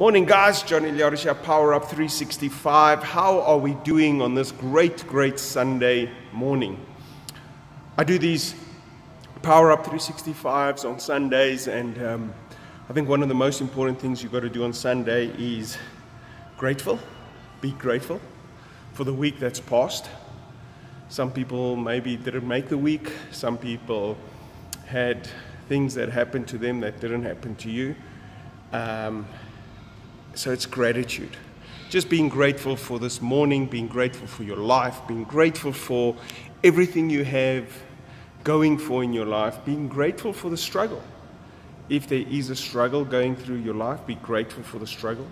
Morning, guys. Johnny Eliades, Power Up 365. How are we doing on this great, great Sunday morning? I do these Power Up 365s on Sundays, and um, I think one of the most important things you've got to do on Sunday is grateful. Be grateful for the week that's passed. Some people maybe didn't make the week, some people had things that happened to them that didn't happen to you. Um, so it's gratitude. Just being grateful for this morning, being grateful for your life, being grateful for everything you have going for in your life, being grateful for the struggle. If there is a struggle going through your life, be grateful for the struggle.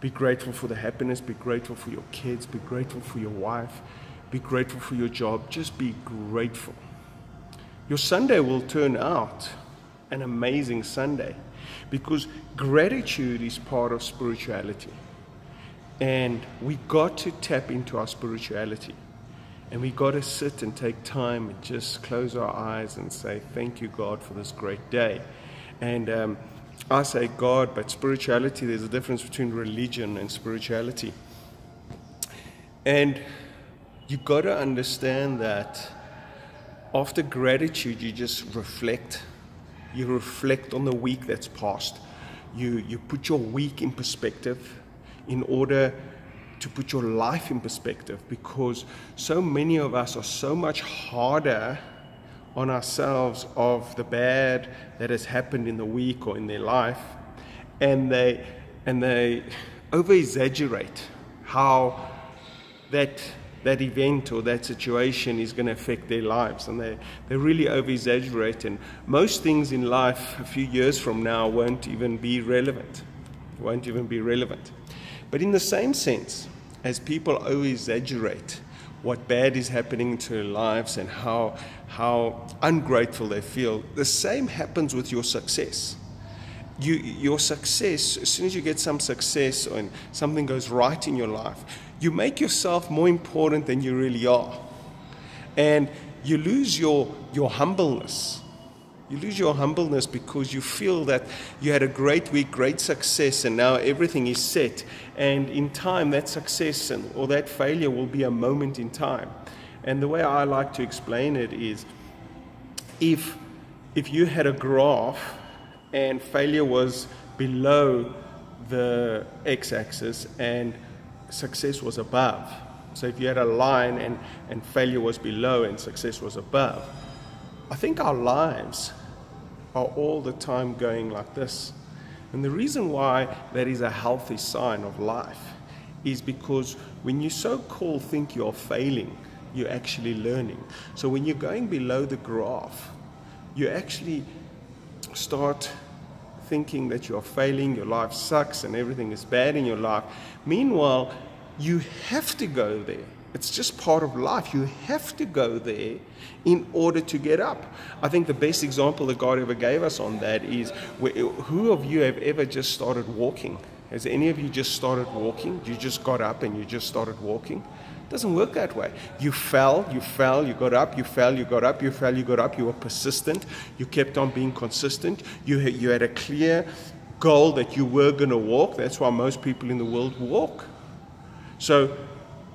Be grateful for the happiness, be grateful for your kids, be grateful for your wife, be grateful for your job. Just be grateful. Your Sunday will turn out an amazing Sunday because gratitude is part of spirituality. And we got to tap into our spirituality. And we got to sit and take time and just close our eyes and say, Thank you, God, for this great day. And um, I say God, but spirituality, there's a difference between religion and spirituality. And you got to understand that after gratitude, you just reflect you reflect on the week that's passed. You, you put your week in perspective in order to put your life in perspective because so many of us are so much harder on ourselves of the bad that has happened in the week or in their life and they and they over exaggerate how that that event or that situation is going to affect their lives. And they, they really over exaggerate. And most things in life a few years from now won't even be relevant. Won't even be relevant. But in the same sense, as people over exaggerate what bad is happening to their lives and how, how ungrateful they feel, the same happens with your success. You, your success, as soon as you get some success and something goes right in your life, you make yourself more important than you really are. And you lose your, your humbleness. You lose your humbleness because you feel that you had a great week, great success, and now everything is set. And in time, that success and, or that failure will be a moment in time. And the way I like to explain it is if, if you had a graph and failure was below the x axis and success was above. So if you had a line and, and failure was below and success was above, I think our lives are all the time going like this. And the reason why that is a healthy sign of life is because when you so called think you're failing, you're actually learning. So when you're going below the graph, you actually start thinking that you're failing, your life sucks, and everything is bad in your life. Meanwhile, you have to go there. It's just part of life. You have to go there in order to get up. I think the best example that God ever gave us on that is who of you have ever just started walking? Has any of you just started walking? You just got up and you just started walking? It doesn't work that way. You fell, you fell, you got up, you fell, you got up, you fell, you got up. You were persistent. You kept on being consistent. You had, you had a clear goal that you were going to walk. That's why most people in the world walk. So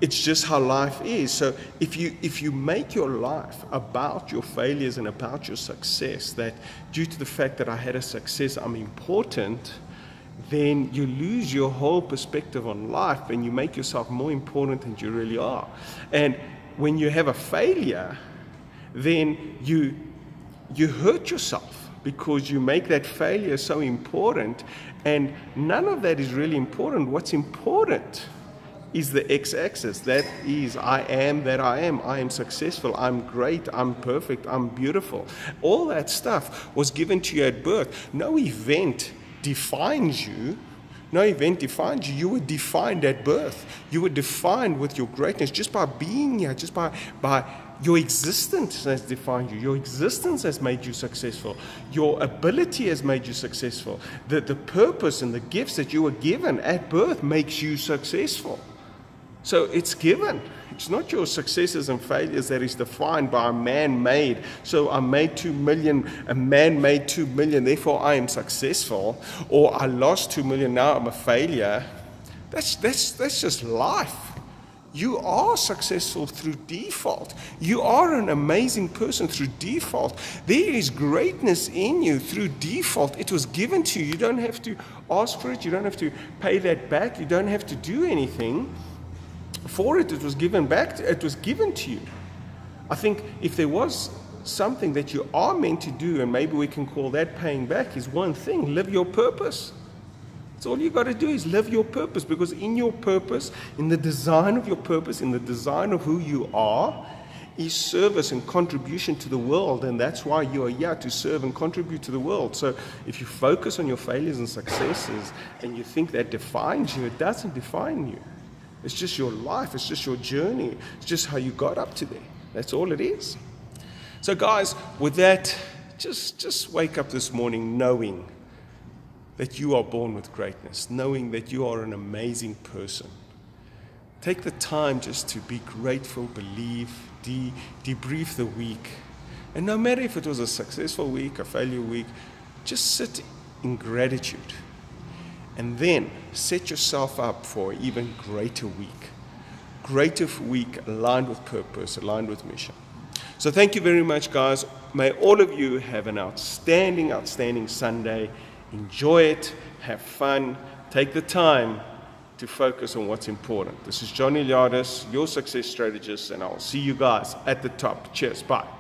it's just how life is. So if you if you make your life about your failures and about your success, that due to the fact that I had a success, I'm important then you lose your whole perspective on life and you make yourself more important than you really are. And when you have a failure, then you, you hurt yourself because you make that failure so important. And none of that is really important. What's important is the x axis. That is, I am that I am. I am successful. I'm great. I'm perfect. I'm beautiful. All that stuff was given to you at birth. No event defines you. No event defines you. You were defined at birth. You were defined with your greatness just by being here, just by, by your existence has defined you. Your existence has made you successful. Your ability has made you successful. The, the purpose and the gifts that you were given at birth makes you successful. So it's given. It's not your successes and failures that is defined by a man made. So I made two million, a man made two million, therefore I am successful. Or I lost two million, now I'm a failure. That's, that's, that's just life. You are successful through default. You are an amazing person through default. There is greatness in you through default. It was given to you. You don't have to ask for it. You don't have to pay that back. You don't have to do anything for it. It was given back. To, it was given to you. I think if there was something that you are meant to do, and maybe we can call that paying back, is one thing live your purpose. That's all you got to do is live your purpose because in your purpose, in the design of your purpose, in the design of who you are, is service and contribution to the world. And that's why you are here to serve and contribute to the world. So if you focus on your failures and successes and you think that defines you, it doesn't define you. It's just your life, it's just your journey, it's just how you got up to there. That's all it is. So, guys, with that, just, just wake up this morning knowing that you are born with greatness, knowing that you are an amazing person. Take the time just to be grateful, believe, de- debrief the week. And no matter if it was a successful week, a failure week, just sit in gratitude. And then set yourself up for an even greater week. Greater week aligned with purpose, aligned with mission. So thank you very much, guys. May all of you have an outstanding, outstanding Sunday. Enjoy it, have fun, take the time to focus on what's important. This is Johnny Eliades, your success strategist, and I'll see you guys at the top. Cheers. Bye.